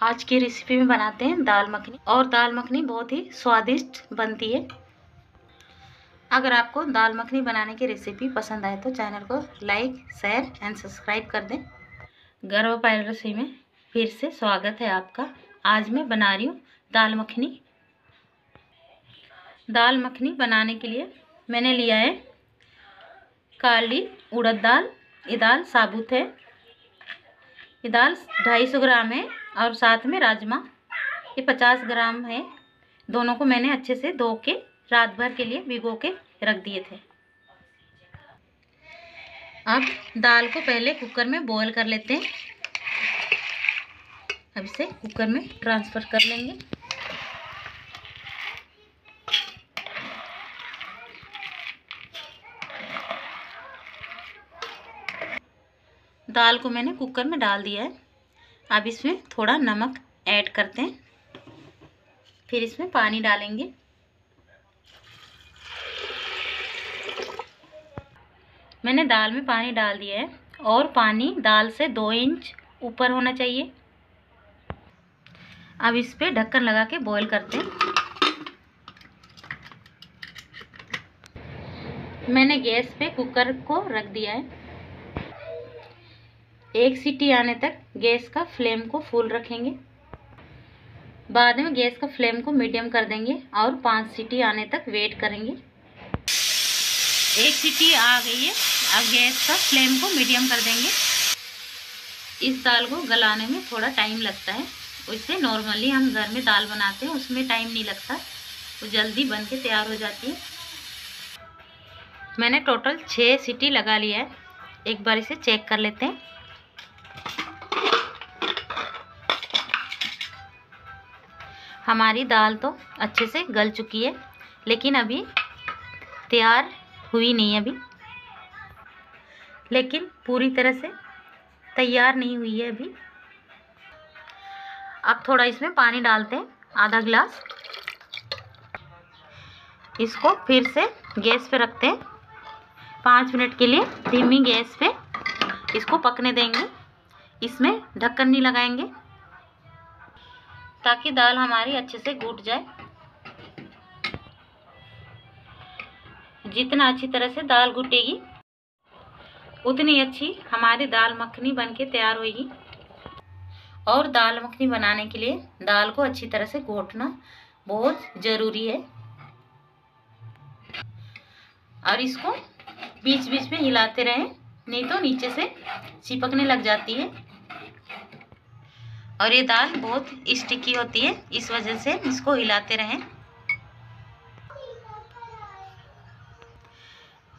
आज की रेसिपी में बनाते हैं दाल मखनी। और दाल मखनी बहुत ही स्वादिष्ट बनती है। अगर आपको दाल मखनी बनाने की रेसिपी पसंद आए तो चैनल को लाइक शेयर एंड सब्सक्राइब कर दें। गर्व पायल रसोई में फिर से स्वागत है आपका। आज मैं बना रही हूँ दाल मखनी। दाल मखनी बनाने के लिए मैंने लिया है काली उड़द दाल। ये दाल साबुत है। ये दाल ढाई सौ ग्राम है। और साथ में राजमा, ये पचास ग्राम है। दोनों को मैंने अच्छे से धो के, रात भर के लिए भिगो के रख दिए थे। अब दाल को पहले कुकर में बॉईल कर लेते हैं। अब इसे कुकर में ट्रांसफ़र कर लेंगे। दाल को मैंने कुकर में डाल दिया है। अब इसमें थोड़ा नमक ऐड करते हैं। फिर इसमें पानी डालेंगे। मैंने दाल में पानी डाल दिया है और पानी दाल से दो इंच ऊपर होना चाहिए। अब इस पर ढक्कन लगा के बॉईल करते हैं। मैंने गैस पे कुकर को रख दिया है। एक सीटी आने तक गैस का फ्लेम को फुल रखेंगे। बाद में गैस का फ्लेम को मीडियम कर देंगे और पाँच सीटी आने तक वेट करेंगे। एक सीटी आ गई है, अब गैस का फ्लेम को मीडियम कर देंगे। इस दाल को गलाने में थोड़ा टाइम लगता है। उससे नॉर्मली हम घर में दाल बनाते हैं, उसमें टाइम नहीं लगता। वो जल्दी बन के तैयार हो जाती है। मैंने टोटल छः सीटी लगा लिया है। एक बार इसे चेक कर लेते हैं। हमारी दाल तो अच्छे से गल चुकी है, लेकिन अभी तैयार हुई नहीं अभी। लेकिन पूरी तरह से तैयार नहीं हुई है अभी। अब थोड़ा इसमें पानी डालते हैं, आधा गिलास। इसको फिर से गैस पे रखते हैं। पाँच मिनट के लिए धीमी गैस पे इसको पकने देंगे। इसमें ढक्कन नहीं लगाएँगे ताकि दाल हमारी अच्छे से घुट जाए। जितना अच्छी तरह से दाल घुटेगी उतनी अच्छी हमारी दाल मखनी बन के तैयार होगी और दाल मखनी बनाने के लिए दाल को अच्छी तरह से घोटना बहुत ज़रूरी है। और इसको बीच बीच में हिलाते रहें, नहीं तो नीचे से चिपकने लग जाती है। और ये दाल बहुत स्टिकी होती है, इस वजह से इसको हिलाते रहें।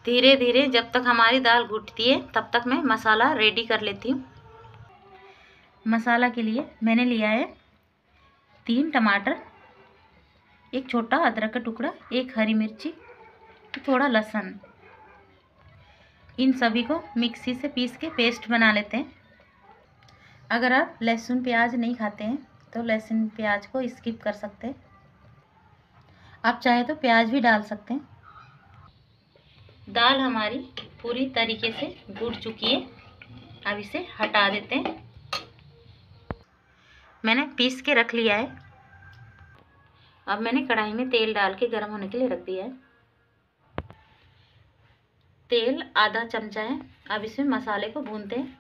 धीरे धीरे जब तक हमारी दाल घुटती है, तब तक मैं मसाला रेडी कर लेती हूँ। मसाला के लिए मैंने लिया है तीन टमाटर, एक छोटा अदरक का टुकड़ा, एक हरी मिर्ची, थोड़ा लहसुन। इन सभी को मिक्सी से पीस के पेस्ट बना लेते हैं। अगर आप लहसुन प्याज नहीं खाते हैं तो लहसुन प्याज को स्किप कर सकते हैं। आप चाहे तो प्याज भी डाल सकते हैं। दाल हमारी पूरी तरीके से गुड़ चुकी है। अब इसे हटा देते हैं। मैंने पीस के रख लिया है। अब मैंने कढ़ाई में तेल डाल के गर्म होने के लिए रख दिया है। तेल आधा चमचा है। अब इसमें मसाले को भूनते हैं।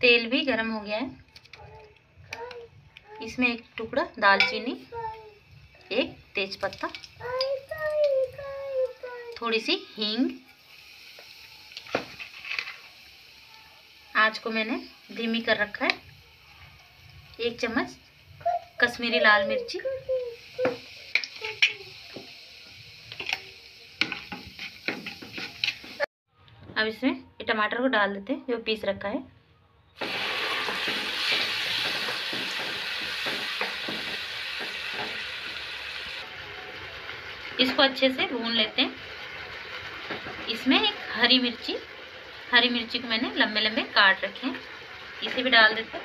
तेल भी गर्म हो गया है। इसमें एक टुकड़ा दालचीनी, एक तेज पत्ता थोड़ी सी हींग। आज को मैंने धीमी कर रखा है। एक चम्मच कश्मीरी लाल मिर्ची। अब इसमें टमाटर को डाल देते हैं, जो पीस रखा है। इसको अच्छे से भून लेते हैं। इसमें एक हरी मिर्ची हरी मिर्ची को मैंने लंबे लंबे काट रखे हैं। इसे भी डाल देते हैं।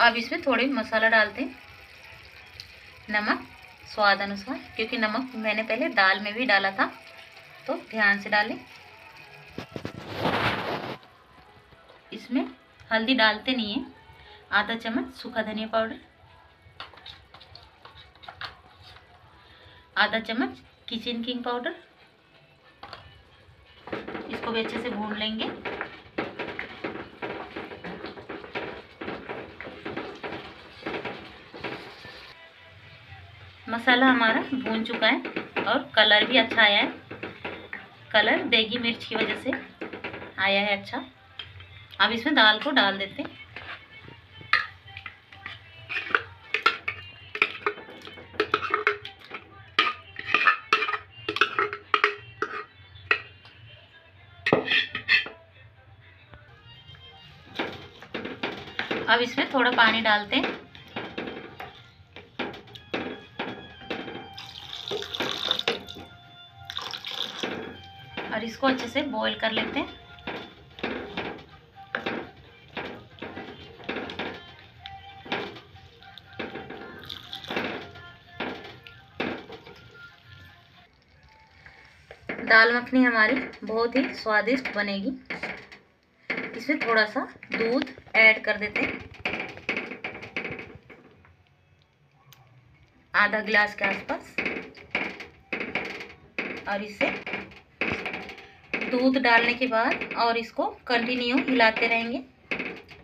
अब इसमें थोड़े मसाला डालते हैं। नमक, स्वाद अनुसार, क्योंकि नमक मैंने पहले दाल में भी डाला था तो ध्यान से डालें। इसमें हल्दी डालते नहीं है। आधा चम्मच सूखा धनिया पाउडर। आधा चम्मच किचन किंग पाउडर। इसको भी अच्छे से भून लेंगे। मसाला हमारा भून चुका है और कलर भी अच्छा आया है। कलर देगी मिर्च की वजह से। आया है अच्छा। अब इसमें दाल को डाल देते हैं। अब इसमें थोड़ा पानी डालते हैं। और इसको अच्छे से बॉईल कर लेते हैं। दाल मखनी हमारी बहुत ही स्वादिष्ट बनेगी। इसमें थोड़ा सा दूध ऐड कर देते हैं। आधा गिलास के आसपास। और इसे दूध डालने के बाद और इसको कंटिन्यू हिलाते रहेंगे।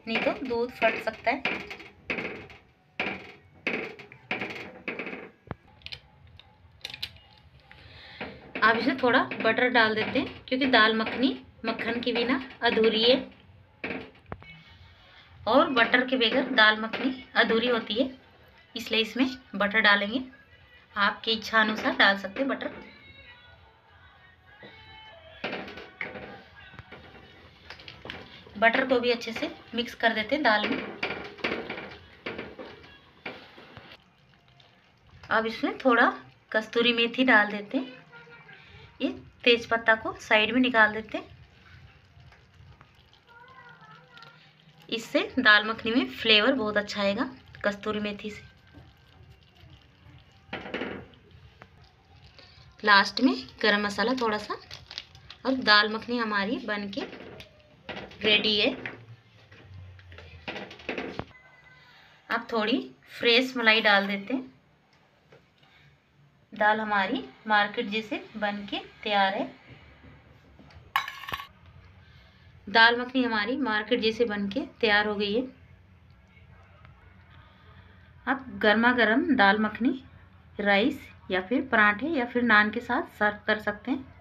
नहीं तो दूध फट सकता है। अब इसे थोड़ा बटर डाल देते हैं, क्योंकि दाल मखनी, मक्खन के बिना अधूरी है। और बटर के बगैर दाल मखनी अधूरी होती है, इसलिए इसमें बटर डालेंगे। आपकी इच्छा अनुसार डाल सकते हैं बटर बटर को भी अच्छे से मिक्स कर देते हैं दाल में। अब इसमें थोड़ा कस्तूरी मेथी डाल देते हैं। तेज पत्ता को साइड में निकाल देते हैं। इससे दाल मखनी में फ्लेवर बहुत अच्छा आएगा, कस्तूरी मेथी से। लास्ट में गरम मसाला थोड़ा सा और दाल मखनी हमारी बन के रेडी है। अब थोड़ी फ्रेश मलाई डाल देते हैं। दाल हमारी मार्केट जैसे बन के तैयार है। दाल मखनी हमारी मार्केट जैसे बन के तैयार हो गई है। आप गर्मा गर्म दाल मखनी, राइस या फिर पराठे या फिर नान के साथ सर्व कर सकते हैं।